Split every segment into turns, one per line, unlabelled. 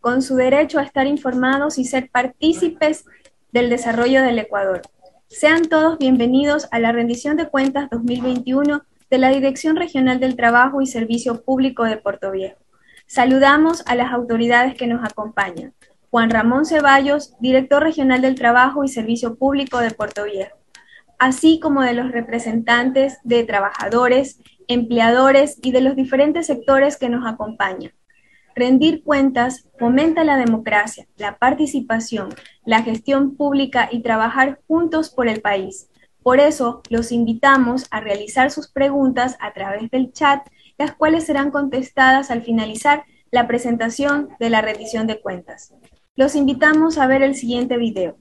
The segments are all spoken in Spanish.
con su derecho a estar informados y ser partícipes del desarrollo del Ecuador. Sean todos bienvenidos a la rendición de cuentas 2021 de la Dirección Regional del Trabajo y Servicio Público de Puerto Viejo. Saludamos a las autoridades que nos acompañan. Juan Ramón Ceballos, Director Regional del Trabajo y Servicio Público de Puerto Viejo, así como de los representantes de trabajadores, empleadores y de los diferentes sectores que nos acompañan. Rendir cuentas fomenta la democracia, la participación, la gestión pública y trabajar juntos por el país. Por eso, los invitamos a realizar sus preguntas a través del chat, las cuales serán contestadas al finalizar la presentación de la rendición de cuentas. Los invitamos a ver el siguiente video.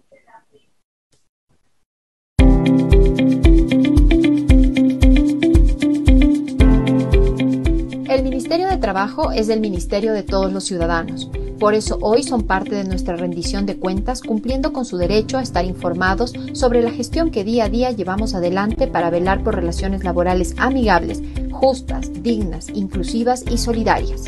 Trabajo es el Ministerio de todos los ciudadanos. Por eso hoy son parte de nuestra rendición de cuentas cumpliendo con su derecho a estar informados sobre la gestión que día a día llevamos adelante para velar por relaciones laborales amigables, justas, dignas, inclusivas y solidarias.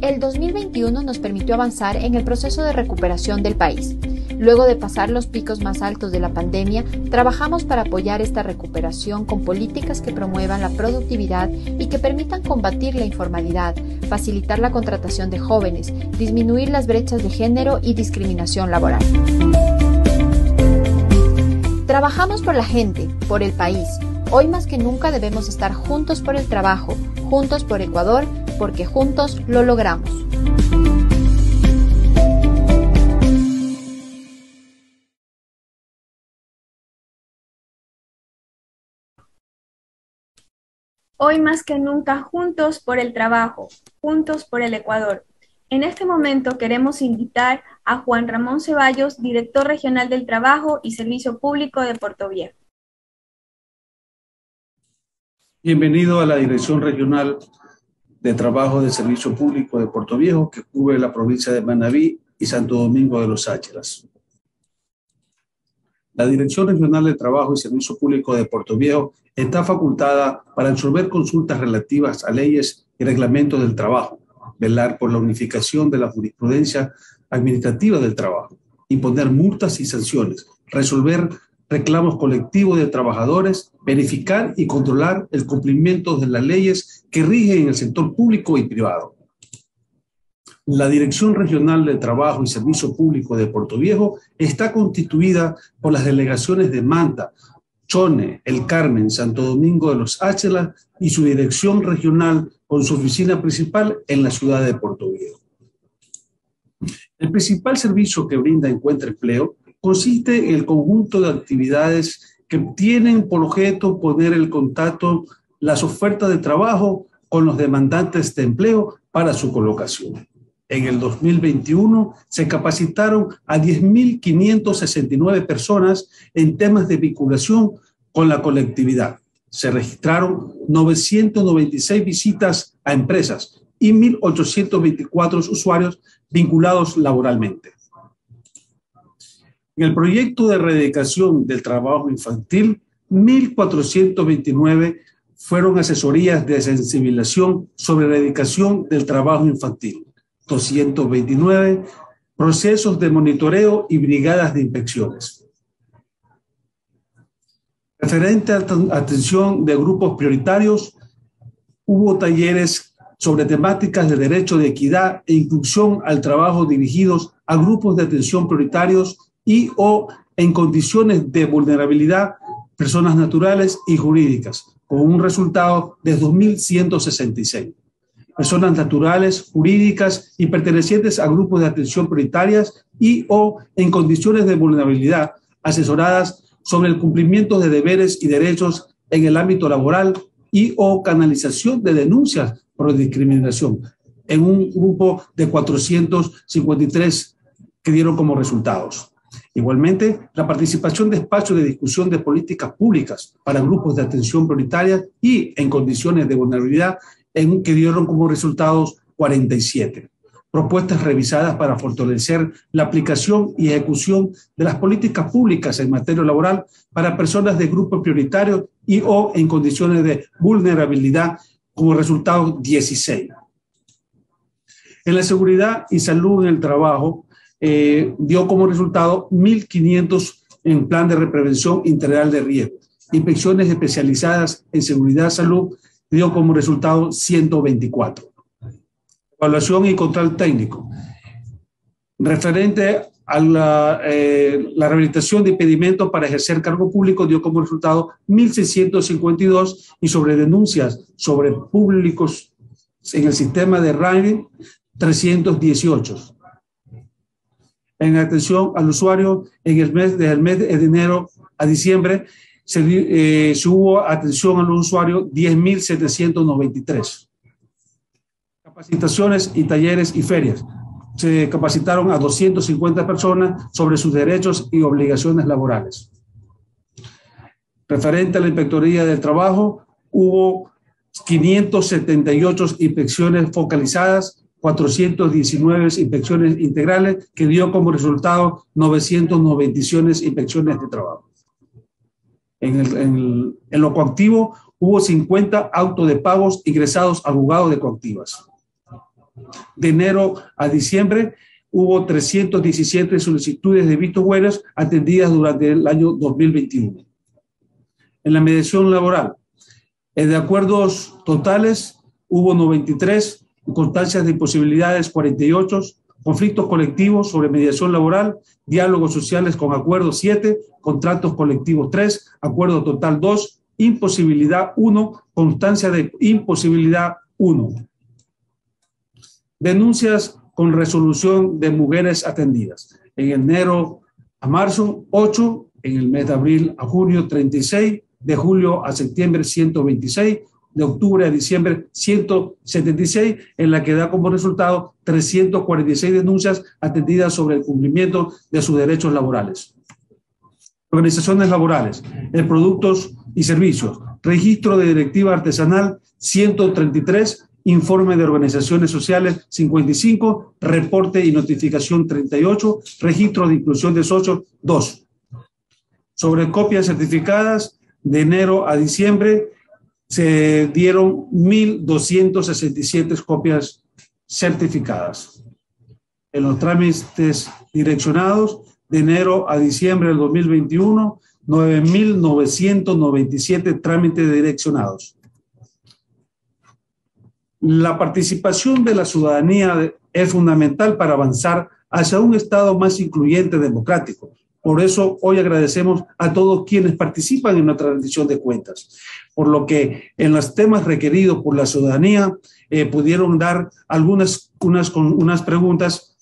El 2021 nos permitió avanzar en el proceso de recuperación del país. Luego de pasar los picos más altos de la pandemia, trabajamos para apoyar esta recuperación con políticas que promuevan la productividad y que permitan combatir la informalidad, facilitar la contratación de jóvenes, disminuir las brechas de género y discriminación laboral. Trabajamos por la gente, por el país. Hoy más que nunca debemos estar juntos por el trabajo, juntos por Ecuador, porque juntos lo logramos.
Hoy más que nunca juntos por el trabajo, juntos por el Ecuador. En este momento queremos invitar a Juan Ramón Ceballos, director regional del Trabajo y Servicio Público de Puerto Viejo.
Bienvenido a la Dirección Regional de Trabajo de Servicio Público de Puerto Viejo, que cubre la provincia de Manabí y Santo Domingo de los Ácheras. La Dirección Regional de Trabajo y Servicio Público de Puerto Viejo está facultada para resolver consultas relativas a leyes y reglamentos del trabajo, velar por la unificación de la jurisprudencia administrativa del trabajo, imponer multas y sanciones, resolver reclamos colectivos de trabajadores, verificar y controlar el cumplimiento de las leyes que rigen el sector público y privado la Dirección Regional de Trabajo y Servicio Público de Puerto Viejo está constituida por las delegaciones de Manta, Chone, El Carmen, Santo Domingo de los Áchelas y su dirección regional con su oficina principal en la ciudad de Puerto Viejo. El principal servicio que brinda Encuentra Empleo consiste en el conjunto de actividades que tienen por objeto poner el contacto las ofertas de trabajo con los demandantes de empleo para su colocación. En el 2021 se capacitaron a 10.569 personas en temas de vinculación con la colectividad. Se registraron 996 visitas a empresas y 1.824 usuarios vinculados laboralmente. En el proyecto de erradicación del trabajo infantil, 1.429 fueron asesorías de sensibilización sobre erradicación del trabajo infantil. 229, procesos de monitoreo y brigadas de inspecciones. Referente a atención de grupos prioritarios, hubo talleres sobre temáticas de derecho de equidad e inclusión al trabajo dirigidos a grupos de atención prioritarios y o en condiciones de vulnerabilidad, personas naturales y jurídicas, con un resultado de 2.166 personas naturales, jurídicas y pertenecientes a grupos de atención prioritarias y o en condiciones de vulnerabilidad, asesoradas sobre el cumplimiento de deberes y derechos en el ámbito laboral y o canalización de denuncias por discriminación, en un grupo de 453 que dieron como resultados. Igualmente, la participación de espacios de discusión de políticas públicas para grupos de atención prioritaria y en condiciones de vulnerabilidad en, que dieron como resultados 47 propuestas revisadas para fortalecer la aplicación y ejecución de las políticas públicas en materia laboral para personas de grupos prioritarios y o en condiciones de vulnerabilidad como resultado 16. En la seguridad y salud en el trabajo, eh, dio como resultado 1.500 en plan de prevención integral de riesgo. Inspecciones especializadas en seguridad salud dio como resultado 124. Evaluación y control técnico. Referente a la, eh, la, rehabilitación de impedimentos para ejercer cargo público dio como resultado 1.652 y sobre denuncias sobre públicos en el sistema de ranking 318. En atención al usuario, en el mes, desde el mes de enero a diciembre, se, eh, se hubo atención al usuario 10.793. Capacitaciones y talleres y ferias. Se capacitaron a 250 personas sobre sus derechos y obligaciones laborales. Referente a la Inspectoría del Trabajo, hubo 578 inspecciones focalizadas, 419 inspecciones integrales, que dio como resultado 997 inspecciones de trabajo. En, el, en, lo coactivo hubo 50 autos de pagos ingresados al juzgado de coactivas. De enero a diciembre hubo 317 solicitudes de vistos buenos atendidas durante el año 2021. En la mediación laboral, de acuerdos totales hubo 93, constancias de imposibilidades 48, conflictos colectivos sobre mediación laboral, diálogos sociales con acuerdos 7, contratos colectivos 3, acuerdo total 2, imposibilidad 1, constancia de imposibilidad 1. Denuncias con resolución de mujeres atendidas. En enero a marzo 8, en el mes de abril a junio 36, de julio a septiembre 126, de octubre a diciembre 176, en la que da como resultado 346 denuncias atendidas sobre el cumplimiento de sus derechos laborales. Organizaciones laborales, de productos y servicios, registro de directiva artesanal 133, informe de organizaciones sociales 55, reporte y notificación 38, registro de inclusión de socios 2. Sobre copias certificadas, de enero a diciembre se dieron 1.267 copias certificadas. En los trámites direccionados, de enero a diciembre del 2021, 9.997 trámites direccionados. La participación de la ciudadanía es fundamental para avanzar hacia un Estado más incluyente, democrático, por eso hoy agradecemos a todos quienes participan en nuestra rendición de cuentas, por lo que en los temas requeridos por la ciudadanía eh, pudieron dar algunas unas, unas preguntas,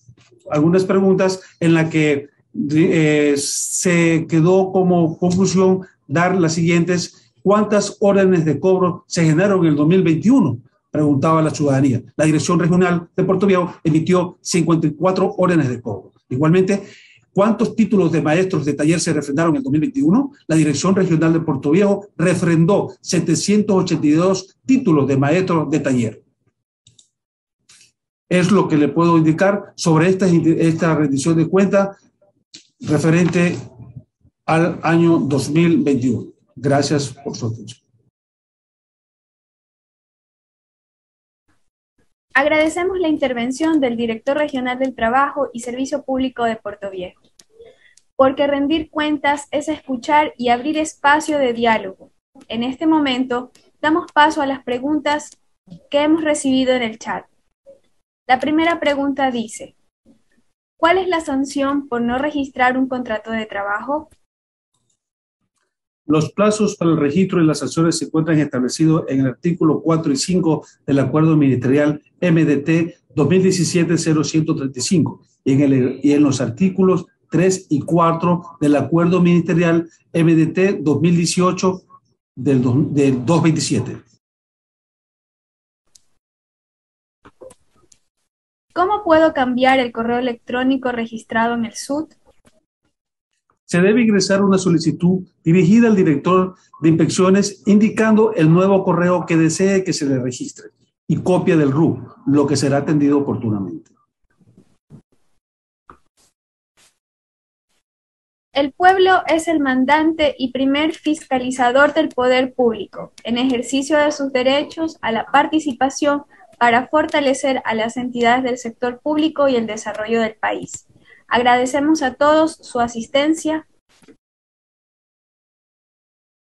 algunas preguntas en las que eh, se quedó como conclusión dar las siguientes, ¿cuántas órdenes de cobro se generaron en el 2021? Preguntaba la ciudadanía. La Dirección Regional de Puerto Viejo emitió 54 órdenes de cobro. Igualmente, ¿Cuántos títulos de maestros de taller se refrendaron en el 2021? La Dirección Regional de Puerto Viejo refrendó 782 títulos de maestros de taller. Es lo que le puedo indicar sobre esta, esta rendición de cuentas referente al año 2021. Gracias por su atención.
Agradecemos la intervención del Director Regional del Trabajo y Servicio Público de Puerto Viejo, porque rendir cuentas es escuchar y abrir espacio de diálogo. En este momento, damos paso a las preguntas que hemos recibido en el chat. La primera pregunta dice, ¿cuál es la sanción por no registrar un contrato de trabajo?
Los plazos para el registro y las sanciones se encuentran establecidos en el artículo 4 y 5 del Acuerdo Ministerial MDT 2017-0135 y en, y en los artículos 3 y 4 del Acuerdo Ministerial MDT 2018 del, del 227.
¿Cómo puedo cambiar el correo electrónico registrado en el SUD?
Se debe ingresar una solicitud dirigida al director de inspecciones indicando el nuevo correo que desee que se le registre y copia del RU, lo que será atendido oportunamente.
El pueblo es el mandante y primer fiscalizador del poder público en ejercicio de sus derechos a la participación
para fortalecer a las entidades del sector público y el desarrollo del país. Agradecemos a todos su asistencia